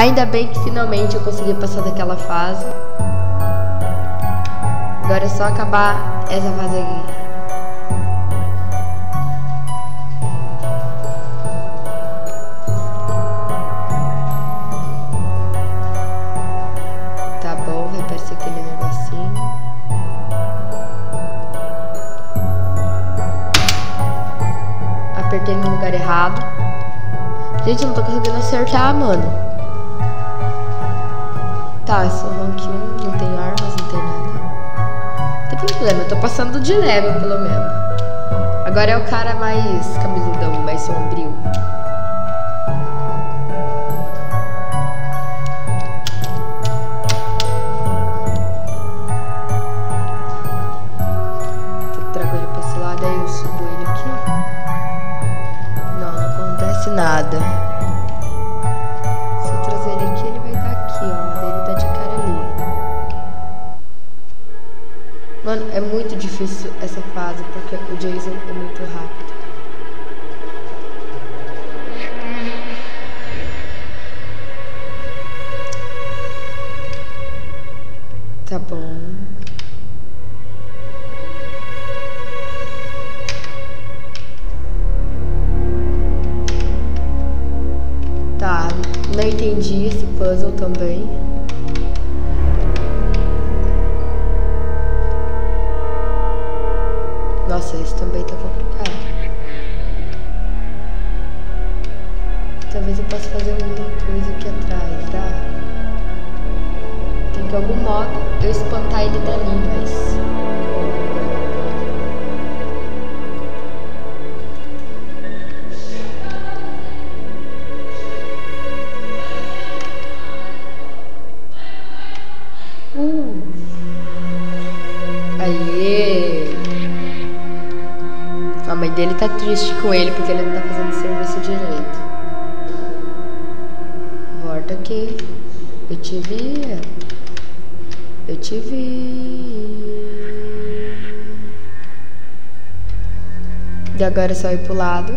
Ainda bem que finalmente eu consegui passar daquela fase. Agora é só acabar essa fase aqui. Gente, eu não tô conseguindo acertar, mano. Tá, eu sou rank 1, não tenho armas, não tem nada. Não tem problema, eu tô passando de level, pelo menos. Agora é o cara mais cabeludão, mais sombrio. Difícil essa fase, porque o Jason é muito rápido. Tá bom. Tá, não entendi esse puzzle também. Nossa, esse também tá complicado. Talvez eu possa fazer alguma coisa aqui atrás, tá? Tem que, de algum modo, eu espantar ele dali, mas... dele tá triste com ele porque ele não tá fazendo serviço direito. Volta aqui. Eu te vi. Eu te vi. E agora é só ir pro lado.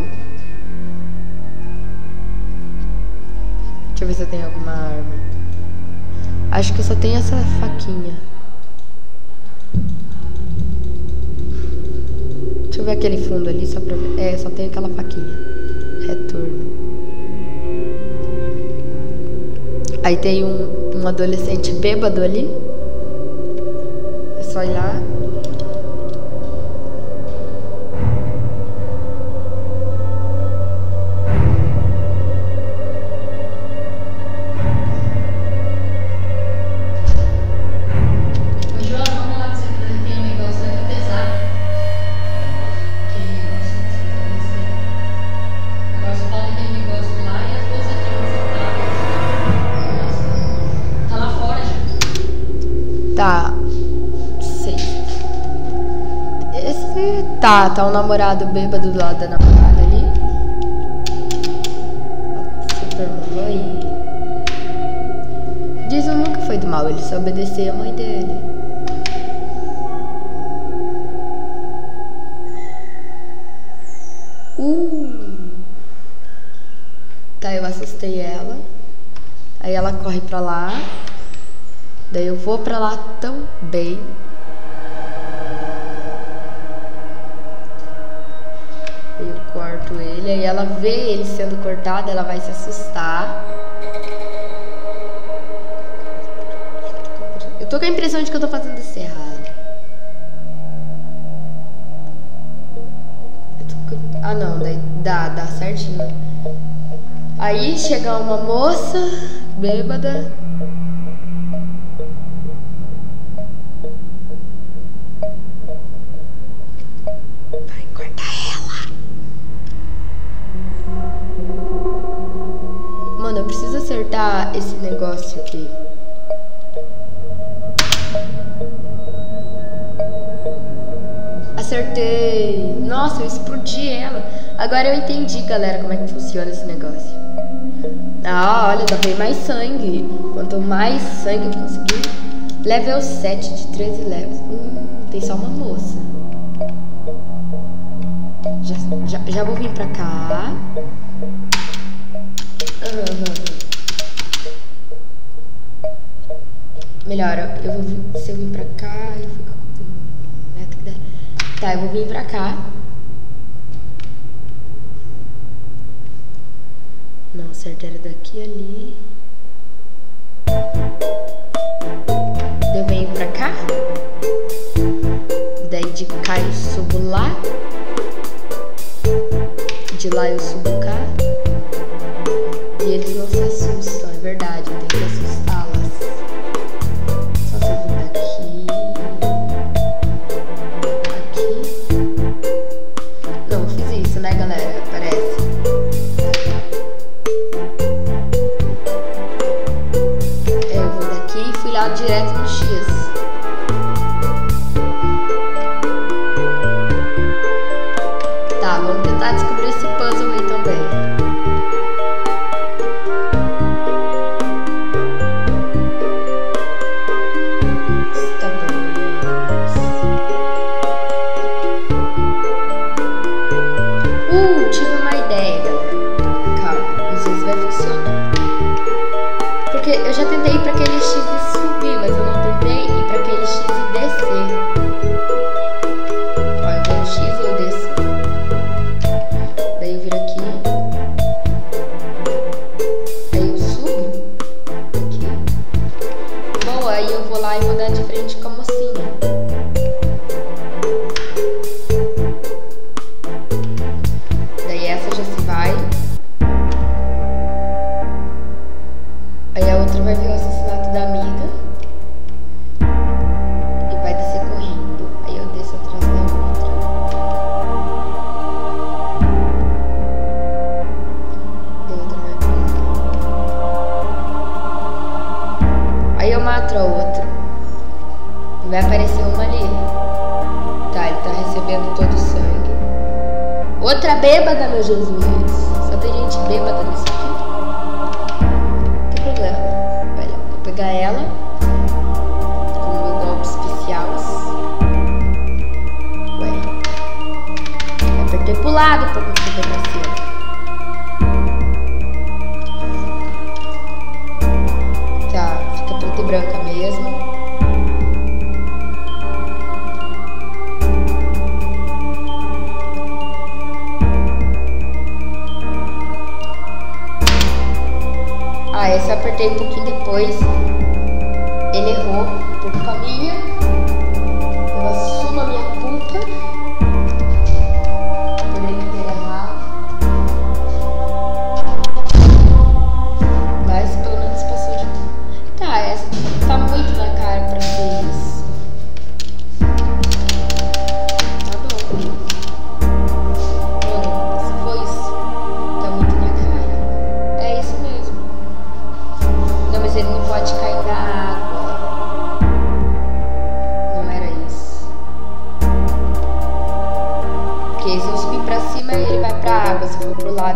Deixa eu ver se eu tenho alguma arma. Acho que eu só tenho essa faquinha. Eu ver aquele fundo ali, só pra. É, só tem aquela faquinha. Retorno. Aí tem um, um adolescente bêbado ali. É só ir lá. Tá, tá o um namorado bêbado do lado da namorada ali. Super aí. Jason nunca foi do mal, ele só obedeceu a mãe dele. Uh. Tá, eu assustei ela. Aí ela corre pra lá. Daí eu vou pra lá também. corto ele, aí ela vê ele sendo cortado, ela vai se assustar. Eu tô com a impressão de que eu tô fazendo isso errado. Ah não, daí dá, dá certinho. Aí chega uma moça bêbada. Acertar esse negócio aqui. Acertei. Nossa, eu explodi ela. Agora eu entendi, galera, como é que funciona esse negócio. Ah, olha, dá bem mais sangue. Quanto mais sangue eu conseguir. Level 7 de 13 levels. Hum, tem só uma moça. Já, já, já vou vir pra cá. agora eu vou, se eu vir pra cá, eu fico com que. Né, tá, eu vou vir pra cá. Não, acertei era daqui ali. Eu venho pra cá. Daí de cá eu subo lá. De lá eu subo cá. E eles não se assustam, é verdade. mergulhado direto no X. bêbada, meu Jesus. Só tem gente bêbada nisso aqui. Não tem problema. Olha, vou pegar ela. Com o meu golpe especial. Ué. Apertei pro lado pra conseguir nascer. só apertei um pouquinho depois. Ele errou por um.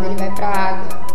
ele vai para a água.